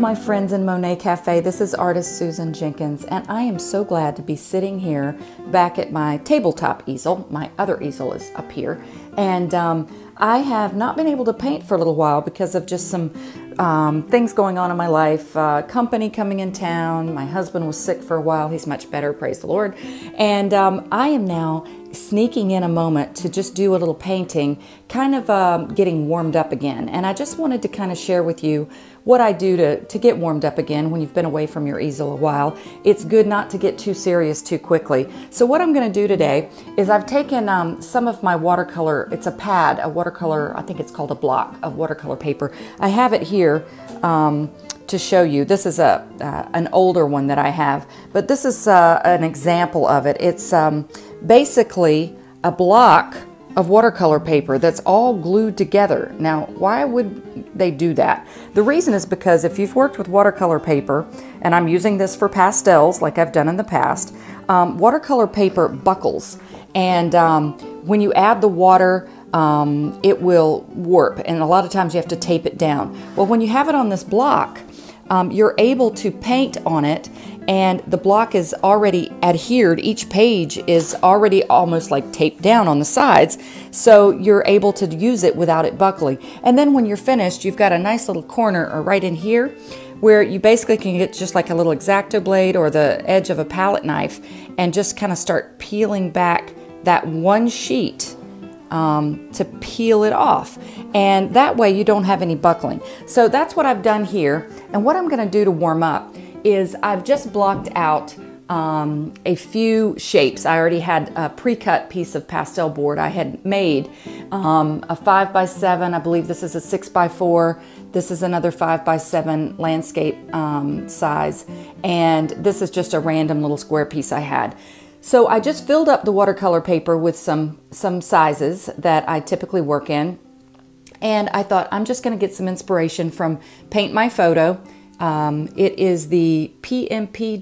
my friends in Monet Cafe. This is artist Susan Jenkins, and I am so glad to be sitting here back at my tabletop easel. My other easel is up here, and um, I have not been able to paint for a little while because of just some um, things going on in my life. Uh, company coming in town. My husband was sick for a while. He's much better, praise the Lord. And um, I am now sneaking in a moment to just do a little painting, kind of um, getting warmed up again. And I just wanted to kind of share with you what I do to, to get warmed up again when you've been away from your easel a while. It's good not to get too serious too quickly. So what I'm going to do today is I've taken um, some of my watercolor, it's a pad, a watercolor, I think it's called a block of watercolor paper. I have it here. Um, to show you. This is a uh, an older one that I have, but this is uh, an example of it. It's um, basically a block of watercolor paper that's all glued together. Now, why would they do that? The reason is because if you've worked with watercolor paper, and I'm using this for pastels like I've done in the past, um, watercolor paper buckles. And um, when you add the water, um, it will warp, and a lot of times you have to tape it down. Well, when you have it on this block, um, you're able to paint on it and the block is already adhered. Each page is already almost like taped down on the sides, so you're able to use it without it buckling. And then when you're finished, you've got a nice little corner uh, right in here where you basically can get just like a little X-Acto blade or the edge of a palette knife and just kind of start peeling back that one sheet um, to peel it off. And that way you don't have any buckling. So that's what I've done here. And what I'm gonna do to warm up is I've just blocked out um, a few shapes. I already had a pre-cut piece of pastel board I had made, um, a five by seven, I believe this is a six by four, this is another five by seven landscape um, size, and this is just a random little square piece I had. So I just filled up the watercolor paper with some, some sizes that I typically work in. And I thought I'm just gonna get some inspiration from Paint My Photo. Um, it is the pmp-art.com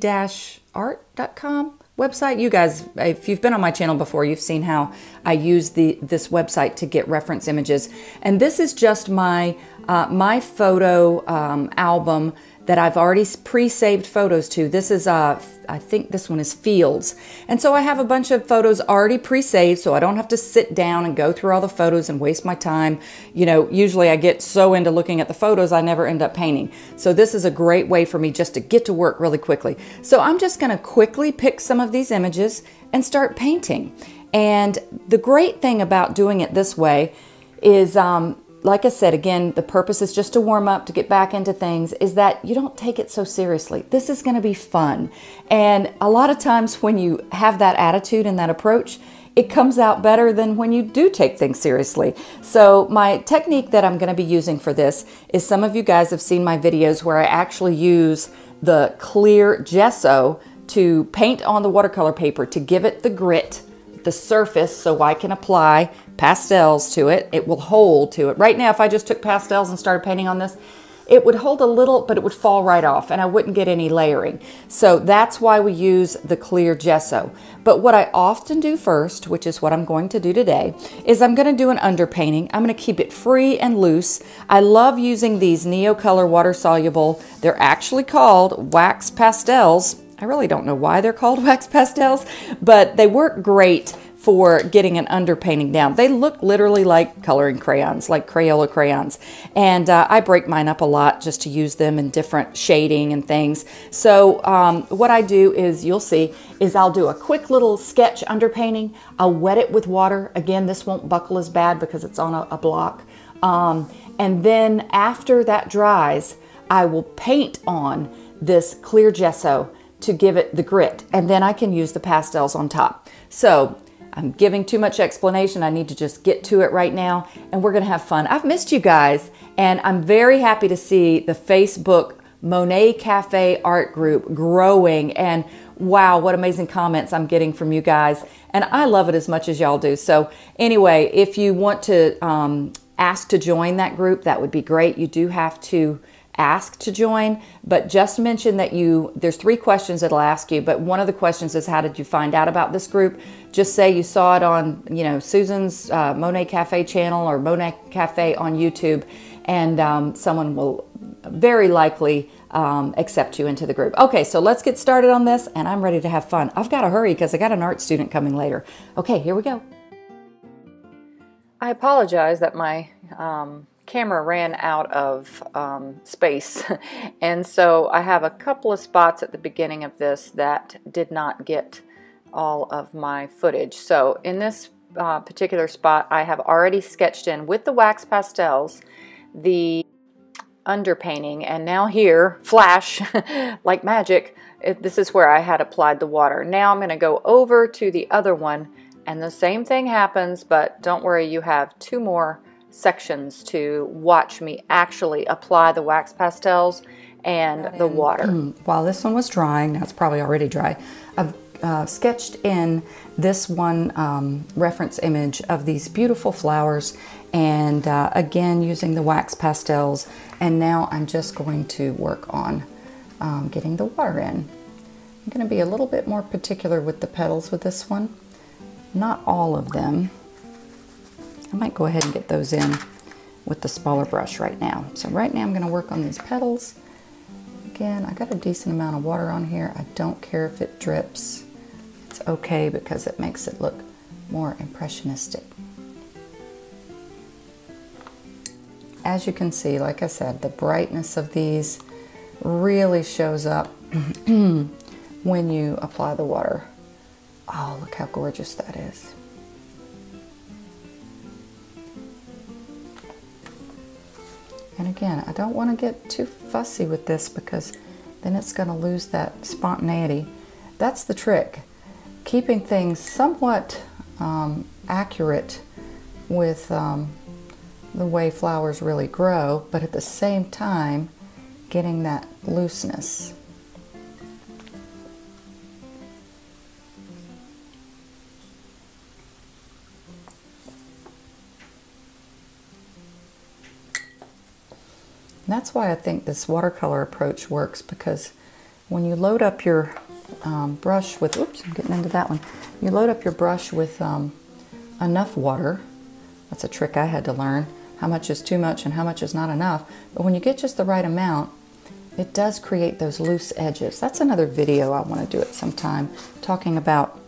website. You guys, if you've been on my channel before, you've seen how I use the this website to get reference images. And this is just my uh, my photo um, album that I've already pre-saved photos to. This is, uh, I think this one is Fields. And so I have a bunch of photos already pre-saved so I don't have to sit down and go through all the photos and waste my time. You know, usually I get so into looking at the photos I never end up painting. So this is a great way for me just to get to work really quickly. So I'm just gonna quickly pick some of these images and start painting. And the great thing about doing it this way is um, like I said, again, the purpose is just to warm up, to get back into things, is that you don't take it so seriously. This is going to be fun. And a lot of times when you have that attitude and that approach, it comes out better than when you do take things seriously. So my technique that I'm going to be using for this is some of you guys have seen my videos where I actually use the clear gesso to paint on the watercolor paper to give it the grit the surface so I can apply pastels to it. It will hold to it. Right now, if I just took pastels and started painting on this, it would hold a little, but it would fall right off and I wouldn't get any layering. So that's why we use the clear gesso. But what I often do first, which is what I'm going to do today, is I'm gonna do an underpainting. I'm gonna keep it free and loose. I love using these Neocolor water soluble. They're actually called wax pastels I really don't know why they're called wax pastels, but they work great for getting an underpainting down. They look literally like coloring crayons, like Crayola crayons. And uh, I break mine up a lot just to use them in different shading and things. So um, what I do is, you'll see, is I'll do a quick little sketch underpainting. I'll wet it with water. Again, this won't buckle as bad because it's on a, a block. Um, and then after that dries, I will paint on this clear gesso to give it the grit and then I can use the pastels on top. So I'm giving too much explanation. I need to just get to it right now and we're gonna have fun. I've missed you guys and I'm very happy to see the Facebook Monet Cafe art group growing and wow, what amazing comments I'm getting from you guys. And I love it as much as y'all do. So anyway, if you want to um, ask to join that group, that would be great. You do have to ask to join, but just mention that you, there's three questions it'll ask you, but one of the questions is how did you find out about this group? Just say you saw it on, you know, Susan's uh, Monet Cafe channel or Monet Cafe on YouTube, and um, someone will very likely um, accept you into the group. Okay, so let's get started on this and I'm ready to have fun. I've got to hurry because I got an art student coming later. Okay, here we go. I apologize that my um, camera ran out of um, space and so I have a couple of spots at the beginning of this that did not get all of my footage. So in this uh, particular spot I have already sketched in with the wax pastels the underpainting and now here flash like magic it, this is where I had applied the water now I'm going to go over to the other one and the same thing happens but don't worry you have two more sections to watch me actually apply the wax pastels and the water. While this one was drying, now it's probably already dry, I've uh, sketched in this one um, reference image of these beautiful flowers and uh, again using the wax pastels and now I'm just going to work on um, getting the water in. I'm going to be a little bit more particular with the petals with this one. Not all of them. I might go ahead and get those in with the smaller brush right now. So right now I'm going to work on these petals. Again, I got a decent amount of water on here. I don't care if it drips. It's okay because it makes it look more impressionistic. As you can see, like I said, the brightness of these really shows up when you apply the water. Oh, look how gorgeous that is. And again, I don't want to get too fussy with this because then it's going to lose that spontaneity. That's the trick. Keeping things somewhat um, accurate with um, the way flowers really grow, but at the same time, getting that looseness. And that's why I think this watercolor approach works because when you load up your um, brush with, oops, I'm getting into that one. You load up your brush with um, enough water. That's a trick I had to learn. How much is too much and how much is not enough. But when you get just the right amount, it does create those loose edges. That's another video I want to do at some time, talking about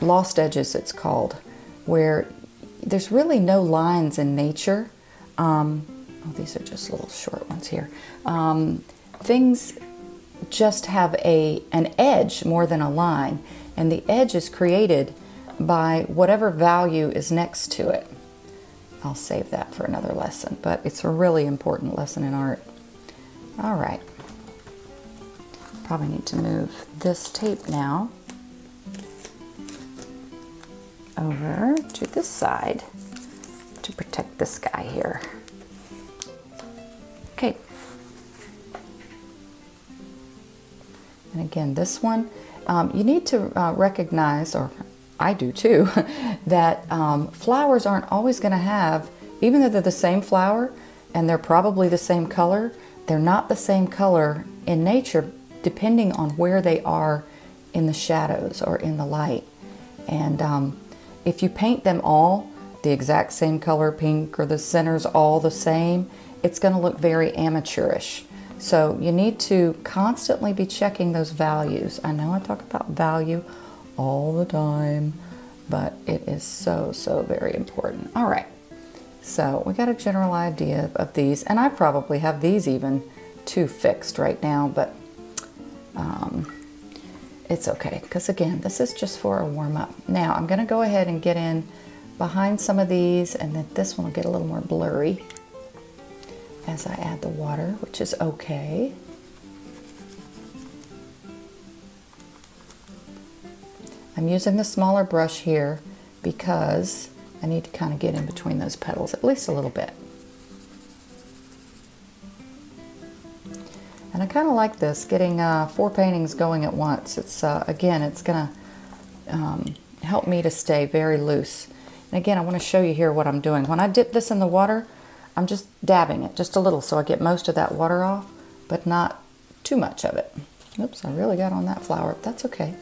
lost edges, it's called, where there's really no lines in nature. Um, oh, these are just little short ones here. Um, things just have a an edge more than a line, and the edge is created by whatever value is next to it. I'll save that for another lesson, but it's a really important lesson in art. All right. Probably need to move this tape now over to this side to protect this guy here. And again, this one, um, you need to uh, recognize, or I do too, that um, flowers aren't always going to have, even though they're the same flower and they're probably the same color, they're not the same color in nature depending on where they are in the shadows or in the light. And um, if you paint them all the exact same color pink or the centers all the same, it's going to look very amateurish. So you need to constantly be checking those values. I know I talk about value all the time, but it is so, so very important. All right, so we got a general idea of these, and I probably have these even too fixed right now, but um, it's okay, because again, this is just for a warm-up. Now, I'm gonna go ahead and get in behind some of these, and then this one will get a little more blurry as I add the water, which is okay. I'm using the smaller brush here because I need to kind of get in between those petals at least a little bit. And I kind of like this, getting uh, four paintings going at once. It's uh, Again, it's going to um, help me to stay very loose. And again, I want to show you here what I'm doing. When I dip this in the water, I'm just dabbing it just a little so I get most of that water off, but not too much of it. Oops, I really got on that flower. That's okay.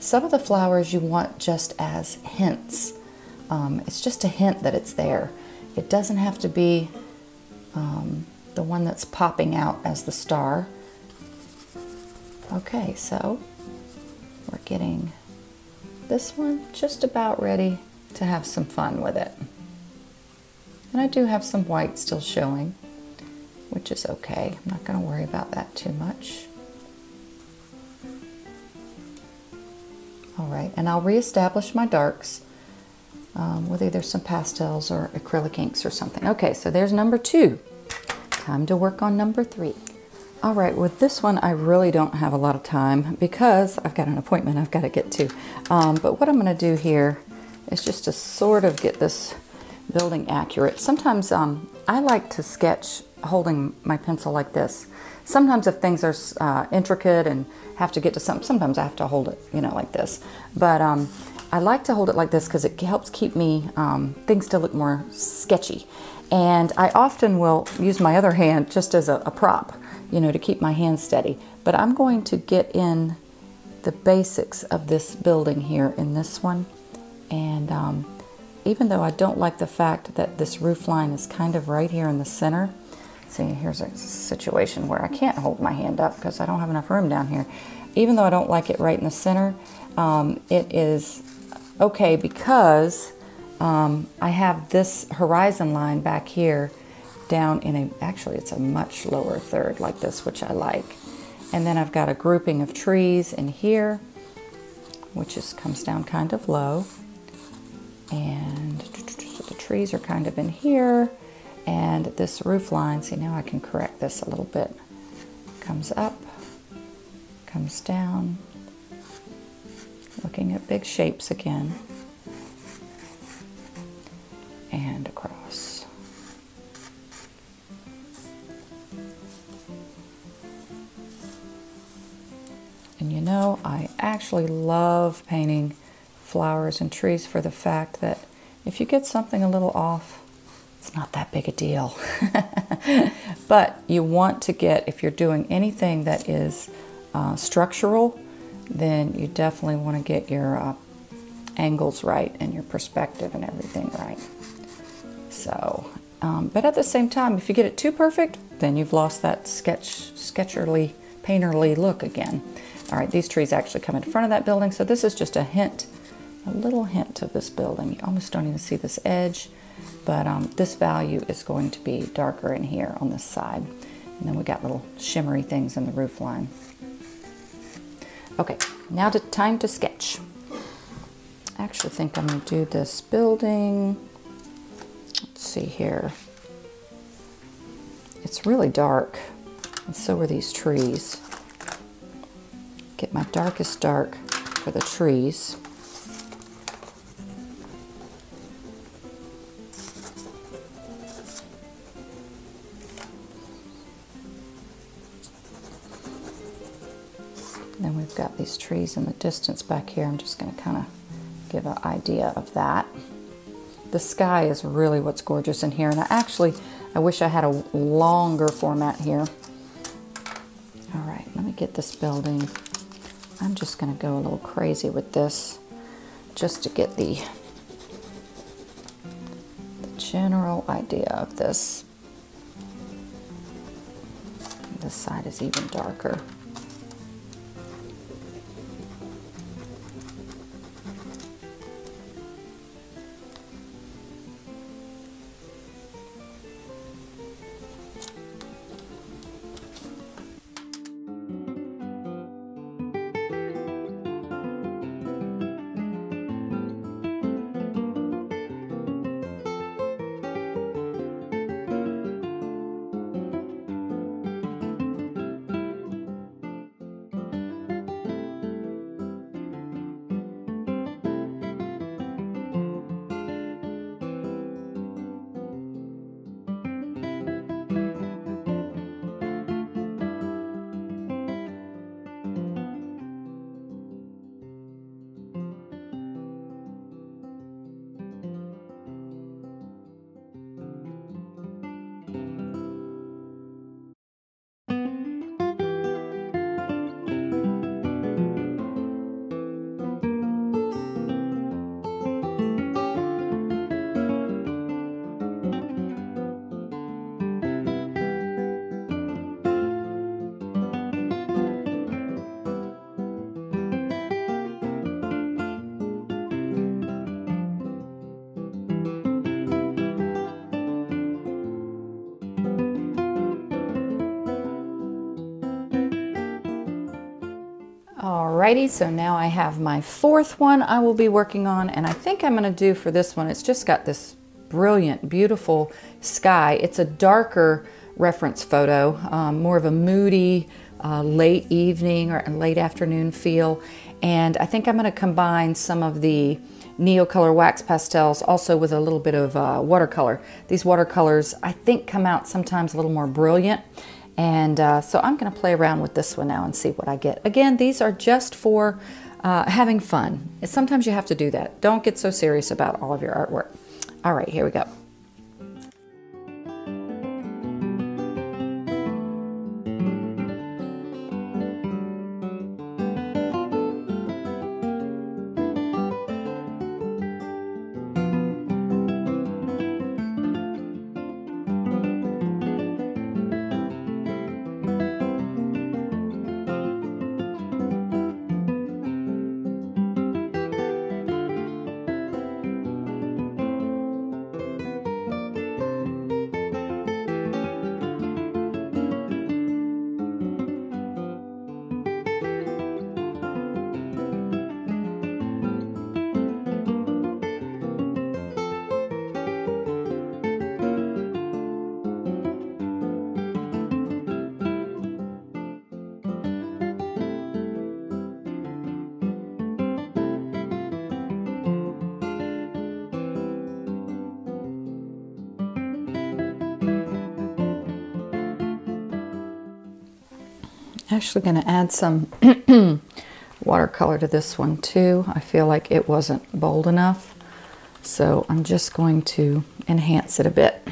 Some of the flowers you want just as hints. Um, it's just a hint that it's there. It doesn't have to be um, the one that's popping out as the star. Okay, so we're getting this one just about ready to have some fun with it. And I do have some white still showing, which is okay. I'm not going to worry about that too much. All right, and I'll reestablish my darks um, with either some pastels or acrylic inks or something. Okay, so there's number two. Time to work on number three. All right, with this one, I really don't have a lot of time because I've got an appointment I've got to get to. Um, but what I'm going to do here is just to sort of get this building accurate. Sometimes um, I like to sketch holding my pencil like this. Sometimes if things are uh, intricate and have to get to something, sometimes I have to hold it, you know, like this. But um, I like to hold it like this because it helps keep me um, things to look more sketchy. And I often will use my other hand just as a, a prop, you know, to keep my hand steady. But I'm going to get in the basics of this building here in this one. And um, even though I don't like the fact that this roof line is kind of right here in the center, see here's a situation where I can't hold my hand up because I don't have enough room down here. Even though I don't like it right in the center, um, it is okay because um, I have this horizon line back here down in a, actually it's a much lower third like this, which I like. And then I've got a grouping of trees in here, which is comes down kind of low. And so the trees are kind of in here. And this roof line, see now I can correct this a little bit. Comes up, comes down, looking at big shapes again, and across. And you know, I actually love painting flowers and trees for the fact that if you get something a little off, it's not that big a deal. but you want to get, if you're doing anything that is uh, structural, then you definitely want to get your uh, angles right and your perspective and everything right. So, um, but at the same time, if you get it too perfect, then you've lost that sketch, sketcherly, painterly look again. All right, these trees actually come in front of that building, so this is just a hint, a little hint of this building. You almost don't even see this edge, but um, this value is going to be darker in here on this side. And then we got little shimmery things in the roof line. Okay, now to time to sketch. I actually think I'm to do this building. Let's see here. It's really dark, and so are these trees. Get my darkest dark for the trees. These trees in the distance back here. I'm just going to kind of give an idea of that. The sky is really what's gorgeous in here. And I actually, I wish I had a longer format here. All right, let me get this building. I'm just going to go a little crazy with this just to get the, the general idea of this. This side is even darker. Alrighty, so now I have my fourth one I will be working on, and I think I'm gonna do for this one, it's just got this brilliant, beautiful sky. It's a darker reference photo, um, more of a moody, uh, late evening or late afternoon feel. And I think I'm gonna combine some of the Neocolor wax pastels also with a little bit of uh, watercolor. These watercolors I think come out sometimes a little more brilliant and uh, so I'm going to play around with this one now and see what I get. Again, these are just for uh, having fun. Sometimes you have to do that. Don't get so serious about all of your artwork. All right, here we go. Actually going to add some watercolor to this one too. I feel like it wasn't bold enough. So I'm just going to enhance it a bit.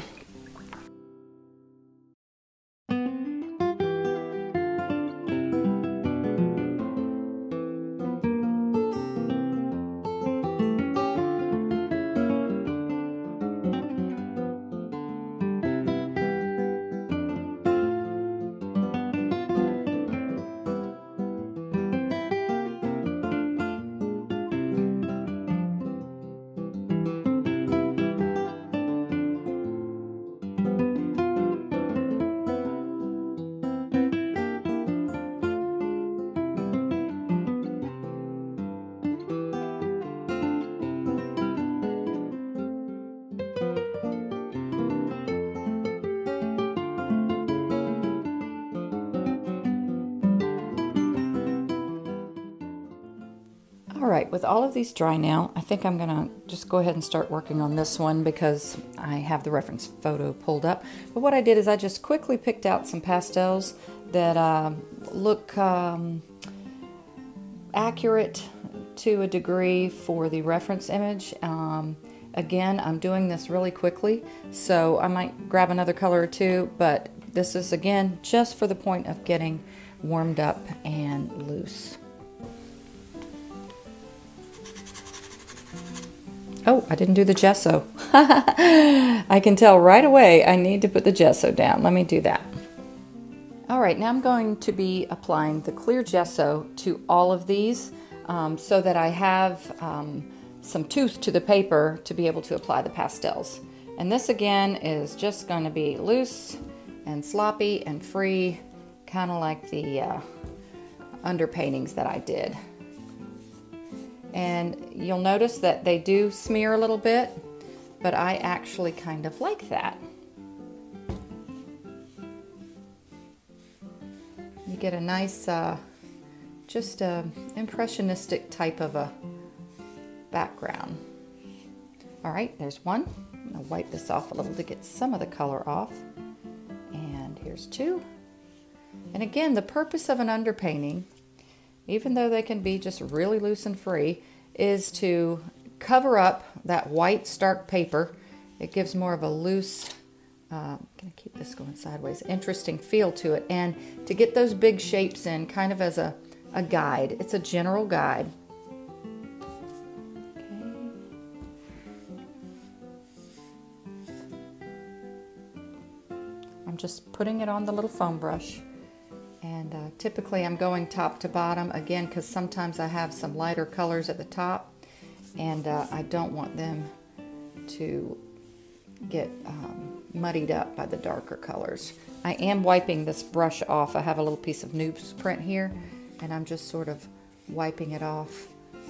All right, with all of these dry now, I think I'm gonna just go ahead and start working on this one because I have the reference photo pulled up. But what I did is I just quickly picked out some pastels that uh, look um, accurate to a degree for the reference image. Um, again, I'm doing this really quickly, so I might grab another color or two, but this is again just for the point of getting warmed up and loose. Oh, I didn't do the gesso. I can tell right away I need to put the gesso down. Let me do that. All right, now I'm going to be applying the clear gesso to all of these um, so that I have um, some tooth to the paper to be able to apply the pastels. And this again is just going to be loose and sloppy and free, kind of like the uh, underpaintings that I did. And you'll notice that they do smear a little bit, but I actually kind of like that. You get a nice, uh, just a impressionistic type of a background. All right, there's one. I'm gonna wipe this off a little to get some of the color off. And here's two. And again, the purpose of an underpainting even though they can be just really loose and free, is to cover up that white stark paper. It gives more of a loose, uh, I'm to keep this going sideways, interesting feel to it. And to get those big shapes in kind of as a, a guide. It's a general guide. I'm just putting it on the little foam brush. And uh, typically I'm going top to bottom again because sometimes I have some lighter colors at the top and uh, I don't want them to get um, muddied up by the darker colors. I am wiping this brush off. I have a little piece of newsprint here and I'm just sort of wiping it off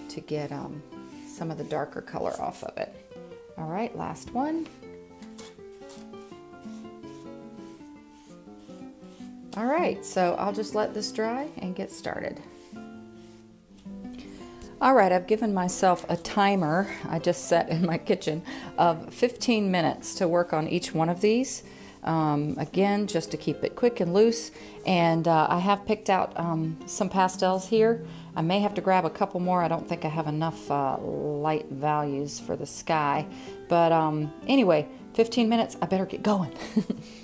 to get um, some of the darker color off of it. All right, last one. All right, so I'll just let this dry and get started. All right, I've given myself a timer, I just set in my kitchen, of 15 minutes to work on each one of these. Um, again, just to keep it quick and loose. And uh, I have picked out um, some pastels here. I may have to grab a couple more. I don't think I have enough uh, light values for the sky. But um, anyway, 15 minutes, I better get going.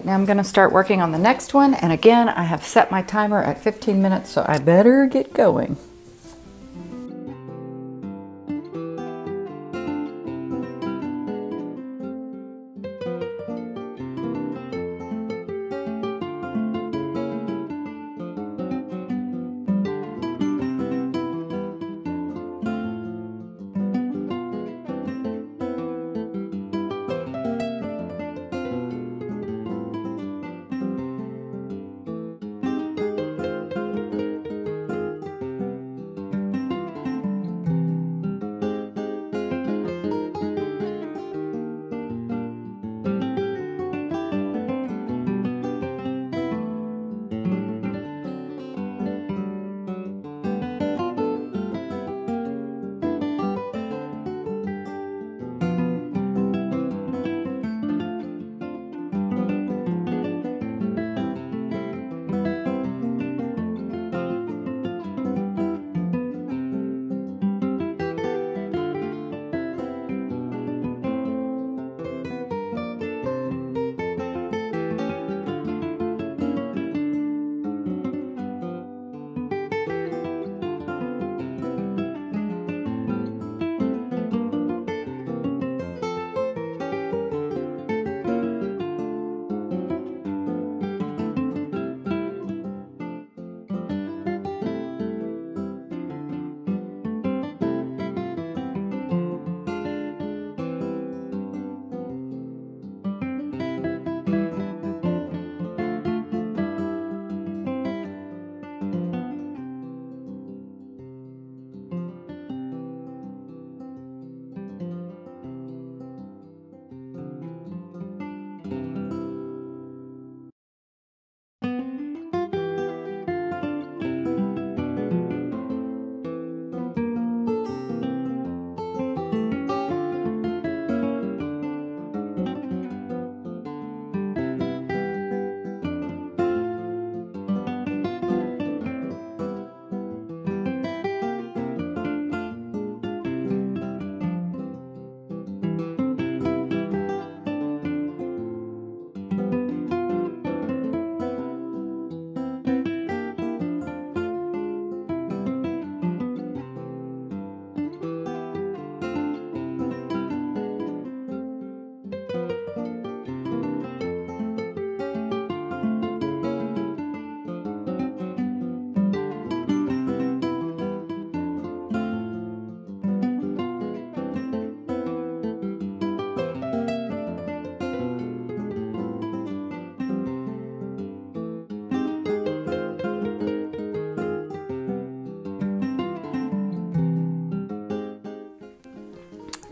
right, now I'm gonna start working on the next one. And again, I have set my timer at 15 minutes, so I better get going.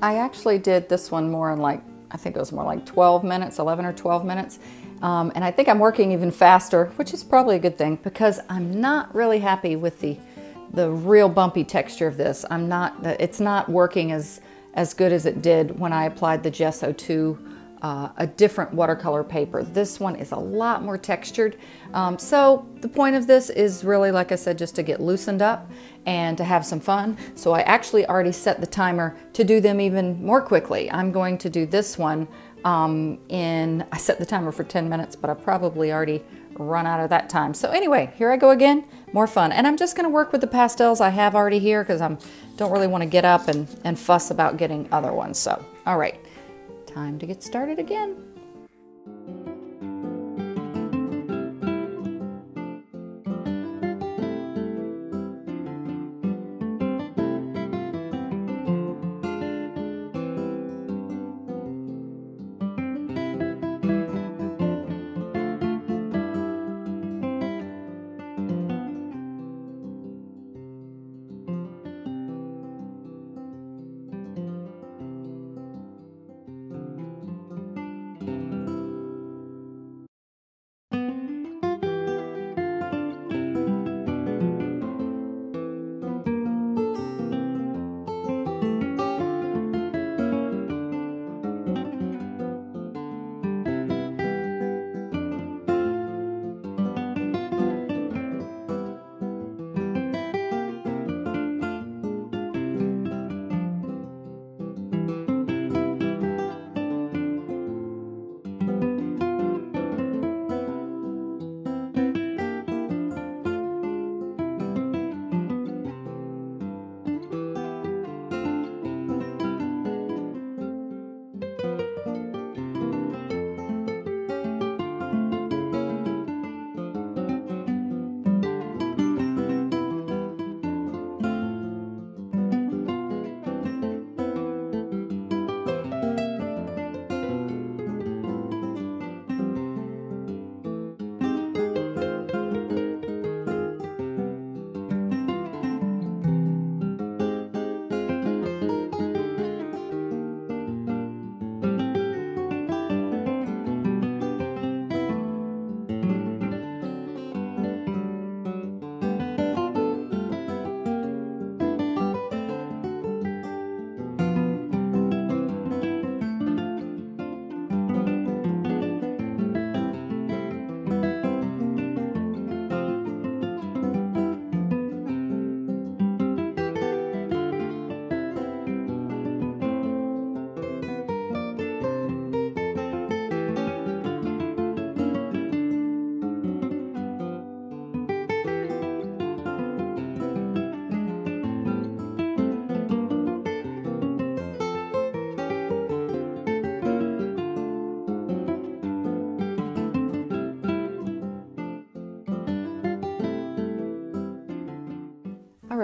I actually did this one more in like, I think it was more like 12 minutes, 11 or 12 minutes. Um, and I think I'm working even faster, which is probably a good thing because I'm not really happy with the the real bumpy texture of this. I'm not, it's not working as, as good as it did when I applied the Gesso 2 uh, a different watercolor paper. This one is a lot more textured. Um, so the point of this is really, like I said, just to get loosened up and to have some fun. So I actually already set the timer to do them even more quickly. I'm going to do this one um, in, I set the timer for 10 minutes, but I've probably already run out of that time. So anyway, here I go again, more fun. And I'm just gonna work with the pastels I have already here because I don't really wanna get up and, and fuss about getting other ones. So, all right time to get started again.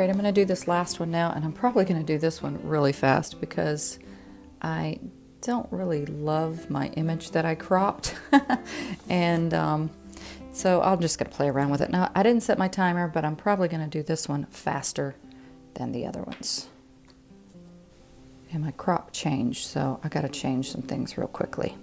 Right, I'm going to do this last one now, and I'm probably going to do this one really fast because I don't really love my image that I cropped. and um, so I'm just going to play around with it. Now, I didn't set my timer, but I'm probably going to do this one faster than the other ones. And my crop changed, so I got to change some things real quickly.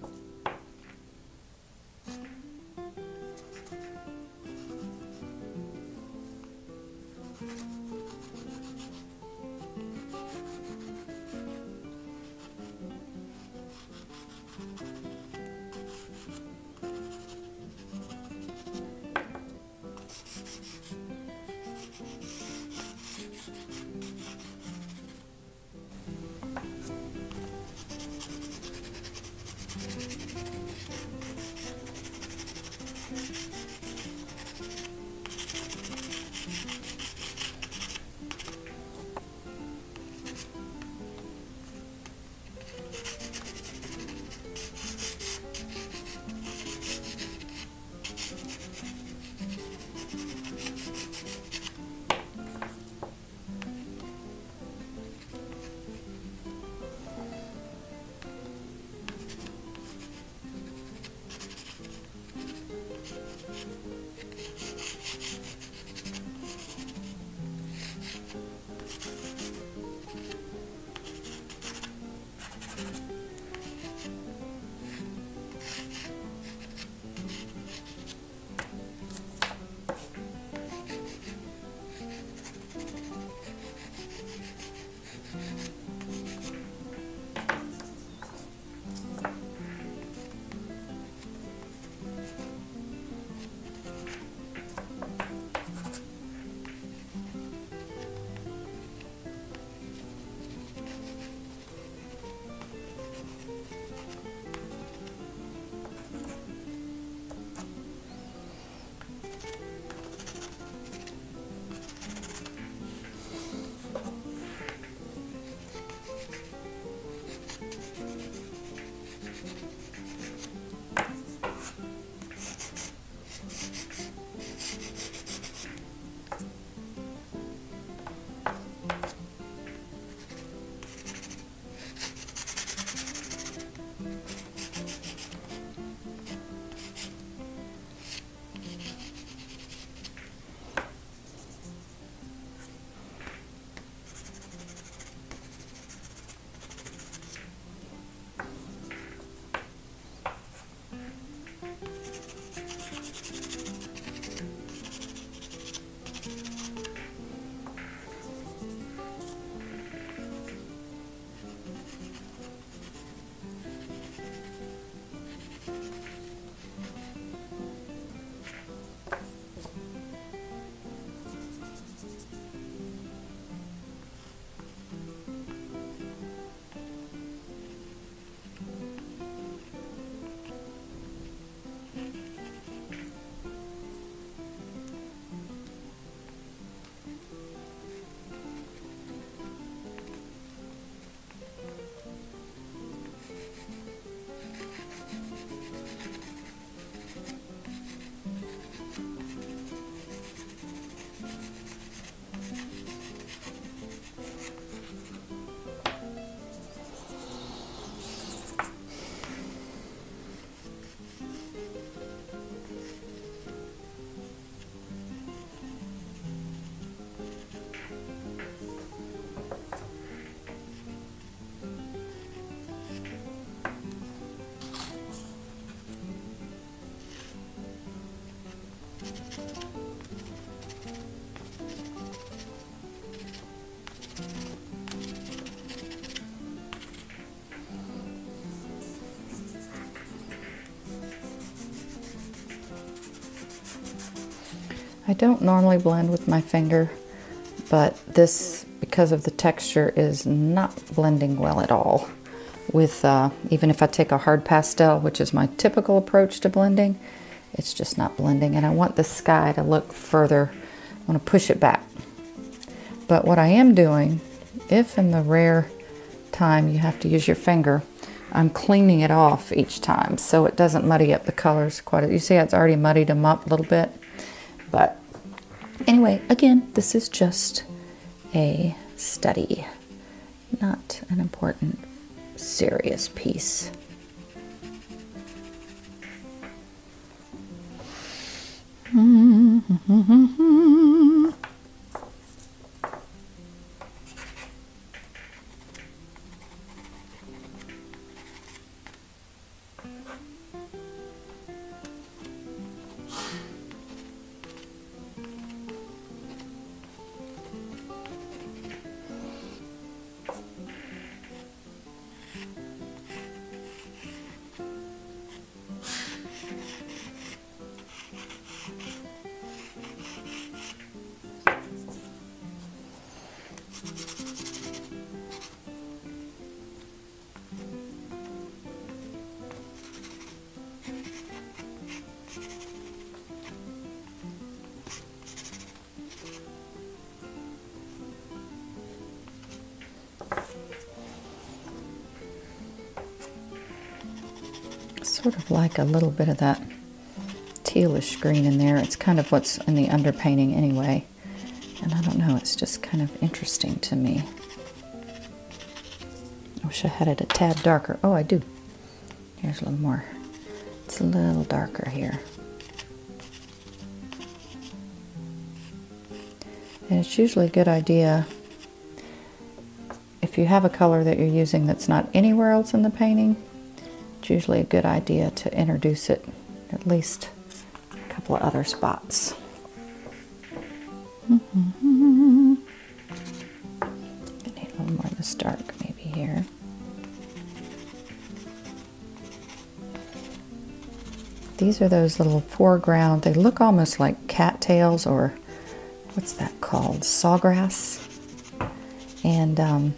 I don't normally blend with my finger, but this, because of the texture, is not blending well at all. With uh, even if I take a hard pastel, which is my typical approach to blending, it's just not blending. And I want the sky to look further. I want to push it back. But what I am doing, if in the rare time you have to use your finger, I'm cleaning it off each time so it doesn't muddy up the colors quite. As you see it's already muddied them up a little bit. But anyway, again, this is just a study, not an important serious piece. sort of like a little bit of that tealish green in there. It's kind of what's in the underpainting anyway. And I don't know, it's just kind of interesting to me. I wish I had it a tad darker. Oh, I do. Here's a little more. It's a little darker here. And it's usually a good idea if you have a color that you're using that's not anywhere else in the painting, usually a good idea to introduce it at least a couple of other spots. Mm -hmm. I need a little more of this dark maybe here. These are those little foreground, they look almost like cattails or what's that called? Sawgrass. And um,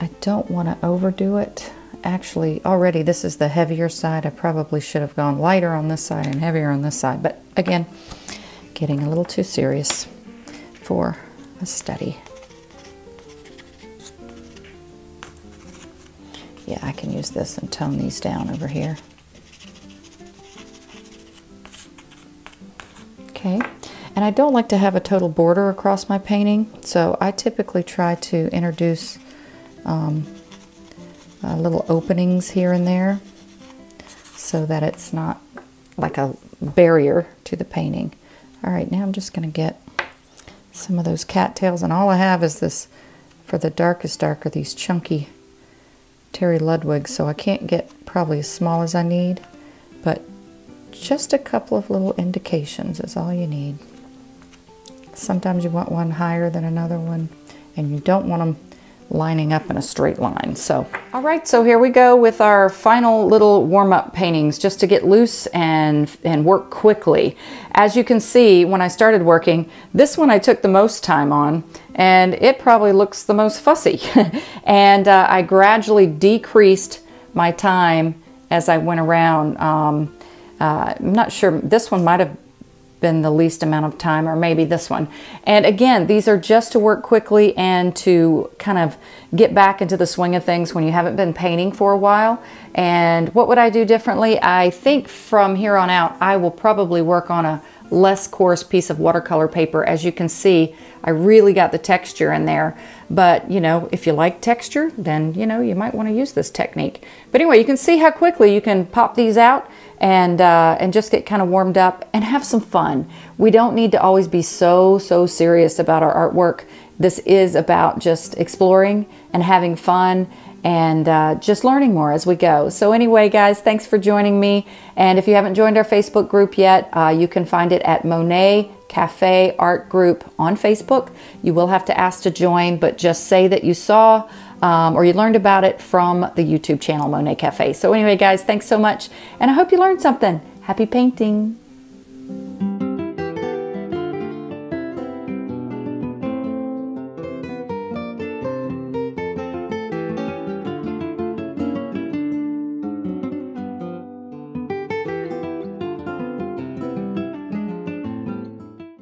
I don't want to overdo it actually already this is the heavier side. I probably should have gone lighter on this side and heavier on this side. But again, getting a little too serious for a study. Yeah, I can use this and tone these down over here. Okay, and I don't like to have a total border across my painting, so I typically try to introduce um, uh, little openings here and there so that it's not like a barrier to the painting. All right, now I'm just going to get some of those cattails, and all I have is this, for the darkest darker, these chunky Terry Ludwig, so I can't get probably as small as I need, but just a couple of little indications is all you need. Sometimes you want one higher than another one, and you don't want them lining up in a straight line. So, all right, so here we go with our final little warm-up paintings just to get loose and, and work quickly. As you can see, when I started working, this one I took the most time on and it probably looks the most fussy. and uh, I gradually decreased my time as I went around. Um, uh, I'm not sure, this one might have been the least amount of time, or maybe this one. And again, these are just to work quickly and to kind of get back into the swing of things when you haven't been painting for a while. And what would I do differently? I think from here on out, I will probably work on a less coarse piece of watercolor paper. As you can see, I really got the texture in there. But, you know, if you like texture, then, you know, you might want to use this technique. But anyway, you can see how quickly you can pop these out and uh, and just get kind of warmed up and have some fun. We don't need to always be so so serious about our artwork. This is about just exploring and having fun and uh, just learning more as we go. So anyway, guys, thanks for joining me. And if you haven't joined our Facebook group yet, uh, you can find it at Monet Cafe Art Group on Facebook. You will have to ask to join, but just say that you saw um, or you learned about it from the YouTube channel Monet Cafe. So anyway, guys, thanks so much, and I hope you learned something. Happy painting!